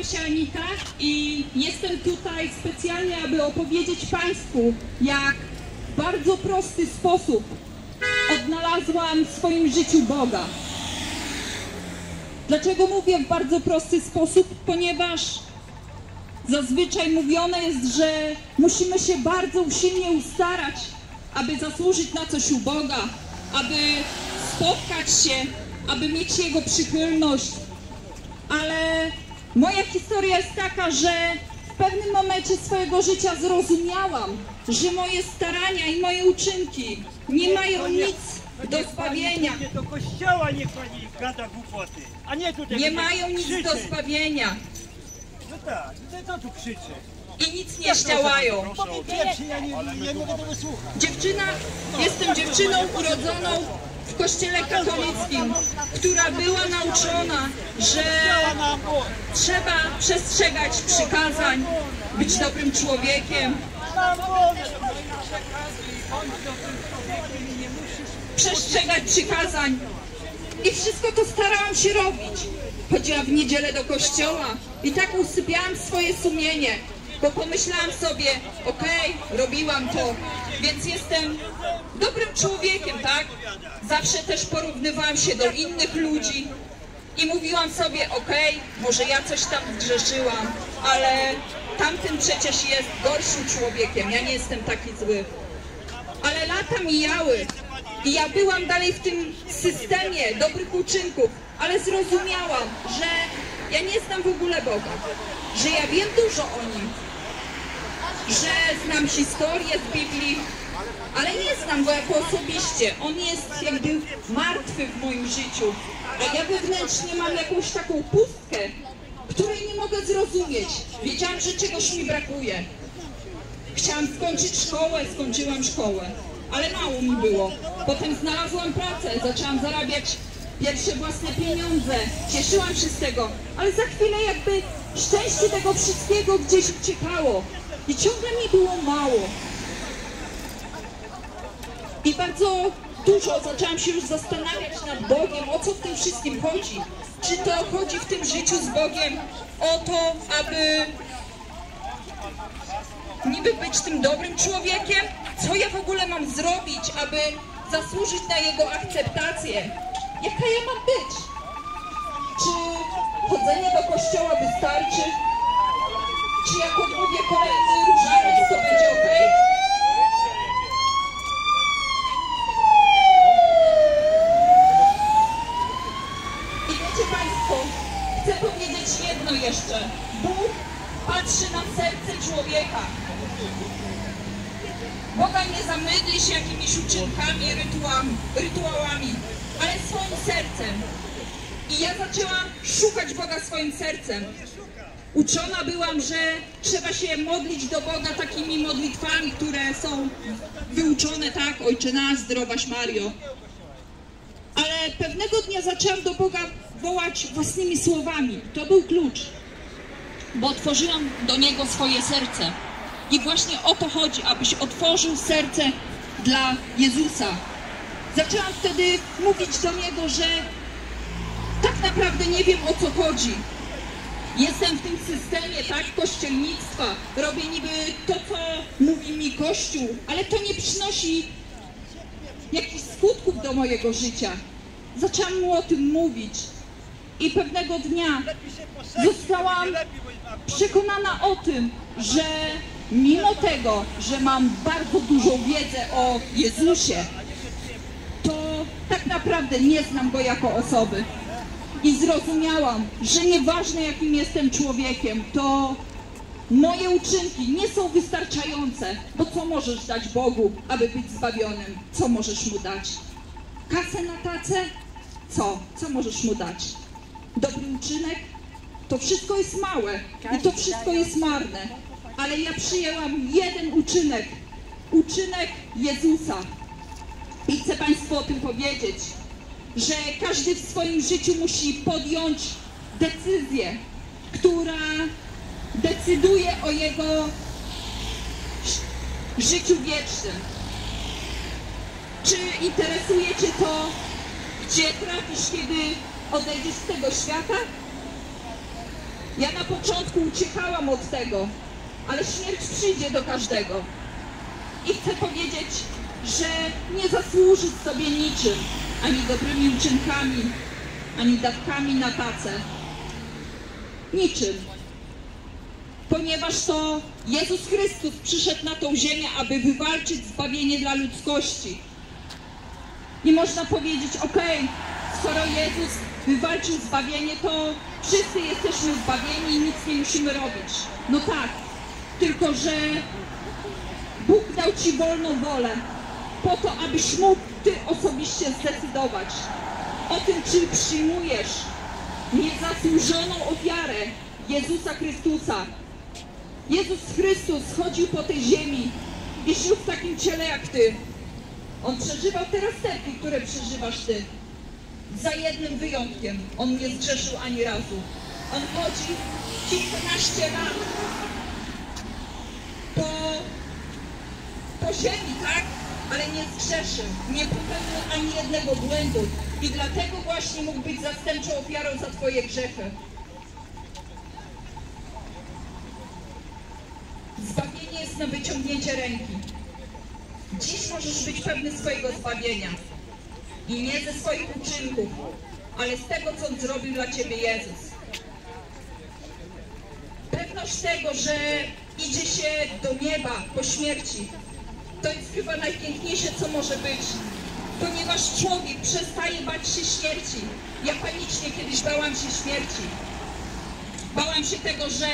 Nazywam się Anita i jestem tutaj specjalnie, aby opowiedzieć Państwu, jak w bardzo prosty sposób odnalazłam w swoim życiu Boga. Dlaczego mówię w bardzo prosty sposób? Ponieważ zazwyczaj mówione jest, że musimy się bardzo usilnie ustarać, aby zasłużyć na coś u Boga, aby spotkać się, aby mieć Jego przychylność. Ale moja historia jest taka, że w pewnym momencie swojego życia zrozumiałam, że moje starania i moje uczynki nie mają nic do zbawienia. Do kościoła niech pani gada głupoty, a nie tutaj Nie mają nic do zbawienia No tak, no co tu krzyczy? i nic nie zdziałają. Dziewczyna, jestem dziewczyną urodzoną kościele katolickim, która była nauczona, że trzeba przestrzegać przykazań, być dobrym człowiekiem, przestrzegać przykazań. I wszystko to starałam się robić. Chodziłam w niedzielę do kościoła i tak usypiałam swoje sumienie, bo pomyślałam sobie, okej, robiłam to, więc jestem dobrym człowiekiem, tak? Zawsze też porównywałam się do innych ludzi i mówiłam sobie, okej, może ja coś tam zgrzeszyłam, ale tamten przecież jest gorszym człowiekiem, ja nie jestem taki zły. Ale lata mijały i ja byłam dalej w tym systemie dobrych uczynków, ale zrozumiałam, że ja nie znam w ogóle Boga, że ja wiem dużo o Nim, że znam historię z Biblii, ale nie znam Go jako osobiście. On jest jakby martwy w moim życiu, a ja wewnętrznie mam jakąś taką pustkę, której nie mogę zrozumieć. Wiedziałam, że czegoś mi brakuje. Chciałam skończyć szkołę, skończyłam szkołę, ale mało mi było. Potem znalazłam pracę, zaczęłam zarabiać pierwsze własne pieniądze, cieszyłam się z tego, ale za chwilę jakby szczęście tego wszystkiego gdzieś uciekało i ciągle mi było mało. I bardzo dużo zaczęłam się już zastanawiać nad Bogiem, o co w tym wszystkim chodzi. Czy to chodzi w tym życiu z Bogiem o to, aby niby być tym dobrym człowiekiem? Co ja w ogóle mam zrobić, aby zasłużyć na jego akceptację? Jaka ja mam być? Czy chodzenie do kościoła wystarczy? Czy jak odmówię kolejny różaniec, to będzie okej? I wiecie Państwo, chcę powiedzieć jedno jeszcze. Bóg patrzy na serce człowieka. Boga nie zamydli się jakimiś uczynkami, rytuałami, rytuałami, ale swoim sercem. I ja zaczęłam szukać Boga swoim sercem. Uczona byłam, że trzeba się modlić do Boga takimi modlitwami, które są wyuczone, tak? Ojcze nasz, zdrowaś Mario. Ale pewnego dnia zaczęłam do Boga wołać własnymi słowami. To był klucz, bo otworzyłam do Niego swoje serce. I właśnie o to chodzi, abyś otworzył serce dla Jezusa. Zaczęłam wtedy mówić do Niego, że tak naprawdę nie wiem o co chodzi. Jestem w tym systemie, tak, kościelnictwa. Robię niby to, co mówi mi Kościół, ale to nie przynosi jakichś skutków do mojego życia. Zaczęłam mu o tym mówić. I pewnego dnia zostałam przekonana o tym, że mimo tego, że mam bardzo dużą wiedzę o Jezusie, to tak naprawdę nie znam Go jako osoby. I zrozumiałam, że nieważne jakim jestem człowiekiem, to moje uczynki nie są wystarczające, bo co możesz dać Bogu, aby być zbawionym? Co możesz Mu dać? Kasę na tacę? Co? Co możesz Mu dać? Dobry uczynek? To wszystko jest małe i to wszystko jest marne. Ale ja przyjęłam jeden uczynek. Uczynek Jezusa. I chcę Państwu o tym powiedzieć, że każdy w swoim życiu musi podjąć decyzję, która decyduje o jego życiu wiecznym. Czy interesuje Cię to, gdzie trafisz, kiedy odejdziesz z tego świata? Ja na początku uciekałam od tego, ale śmierć przyjdzie do każdego. I chcę powiedzieć, że nie zasłużyć sobie niczym, ani dobrymi uczynkami, ani dawkami na tacę. Niczym. Ponieważ to Jezus Chrystus przyszedł na tą ziemię, aby wywalczyć zbawienie dla ludzkości. I można powiedzieć, okej, skoro Jezus wywalczył zbawienie, to wszyscy jesteśmy zbawieni i nic nie musimy robić. No tak, tylko że Bóg dał Ci wolną wolę po to, abyś mógł Ty osobiście zdecydować o tym, czy przyjmujesz niezasłużoną ofiarę Jezusa Chrystusa. Jezus Chrystus chodził po tej ziemi i żył w takim ciele jak Ty. On przeżywał te rozterki, które przeżywasz Ty. Za jednym wyjątkiem. On nie zgrzeszył ani razu. On chodzi kilkanaście lat po, po ziemi, tak? Ale nie zgrzeszył. Nie popełnił ani jednego błędu. I dlatego właśnie mógł być zastępczą ofiarą za Twoje grzechy. Zbawienie jest na wyciągnięcie ręki. Dziś możesz być pewny swojego zbawienia. I nie ze swoich uczynków, ale z tego, co On zrobił dla Ciebie Jezus. Pewność tego, że idzie się do nieba po śmierci, to jest chyba najpiękniejsze, co może być. Ponieważ człowiek przestaje bać się śmierci. Ja panicznie kiedyś bałam się śmierci. Bałam się tego, że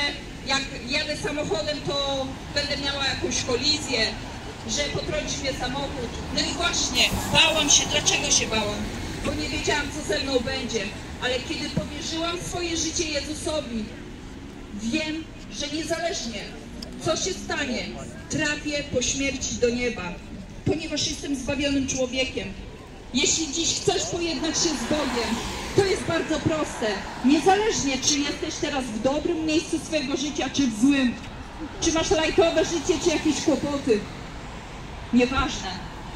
jak jadę samochodem, to będę miała jakąś kolizję, że potrąci mnie samochód. No i właśnie, bałam się. Dlaczego się bałam? Bo nie wiedziałam, co ze mną będzie. Ale kiedy powierzyłam swoje życie Jezusowi, wiem, że niezależnie co się stanie, trafię po śmierci do nieba, ponieważ jestem zbawionym człowiekiem. Jeśli dziś chcesz pojednać się z Bogiem, to jest bardzo proste. Niezależnie, czy jesteś teraz w dobrym miejscu swojego życia, czy w złym, czy masz lajtowe życie, czy jakieś kłopoty. Nieważne.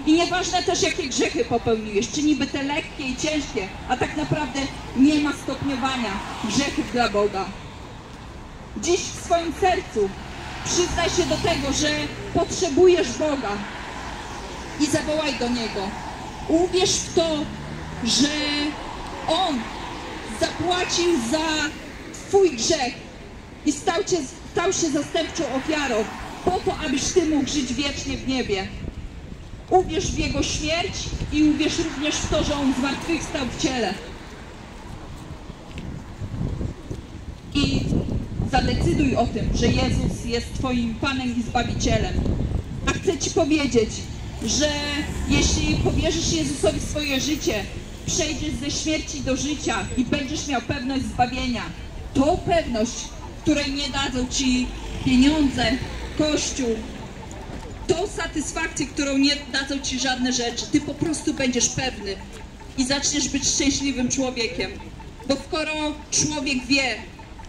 I nieważne też, jakie grzechy popełniłeś, czy niby te lekkie i ciężkie, a tak naprawdę nie ma stopniowania grzechów dla Boga. Dziś w swoim sercu przyznaj się do tego, że potrzebujesz Boga i zawołaj do Niego. Uwierz w to, że On zapłacił za Twój grzech i stał, cię, stał się zastępczą ofiarą po to, abyś Ty mógł żyć wiecznie w niebie. Uwierz w Jego śmierć i uwierz również w to, że On zmartwychwstał w ciele. I zadecyduj o tym, że Jezus jest Twoim Panem i Zbawicielem. A chcę Ci powiedzieć, że jeśli powierzysz Jezusowi swoje życie, przejdziesz ze śmierci do życia i będziesz miał pewność zbawienia. Tą pewność, której nie dadzą Ci pieniądze, Kościół, tą satysfakcję, którą nie dadzą Ci żadne rzeczy. Ty po prostu będziesz pewny i zaczniesz być szczęśliwym człowiekiem. Bo skoro człowiek wie,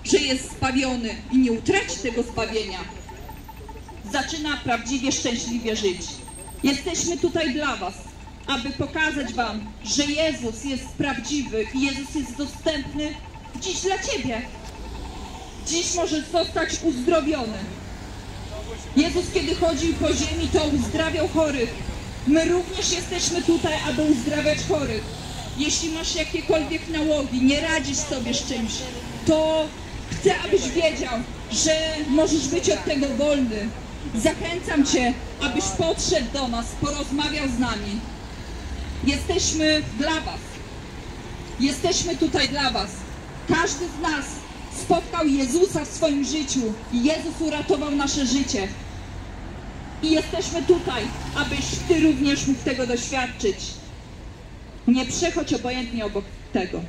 że jest zbawiony i nie utraci tego zbawienia, zaczyna prawdziwie szczęśliwie żyć. Jesteśmy tutaj dla Was, aby pokazać Wam, że Jezus jest prawdziwy i Jezus jest dostępny dziś dla Ciebie. Dziś możesz zostać uzdrowiony. Jezus, kiedy chodził po ziemi, to uzdrawiał chorych. My również jesteśmy tutaj, aby uzdrawiać chorych. Jeśli masz jakiekolwiek nałogi, nie radzisz sobie z czymś, to chcę, abyś wiedział, że możesz być od tego wolny. Zachęcam Cię, abyś podszedł do nas, porozmawiał z nami. Jesteśmy dla Was. Jesteśmy tutaj dla Was. Każdy z nas spotkał Jezusa w swoim życiu i Jezus uratował nasze życie. I jesteśmy tutaj, abyś Ty również mógł tego doświadczyć. Nie przechodź obojętnie obok tego.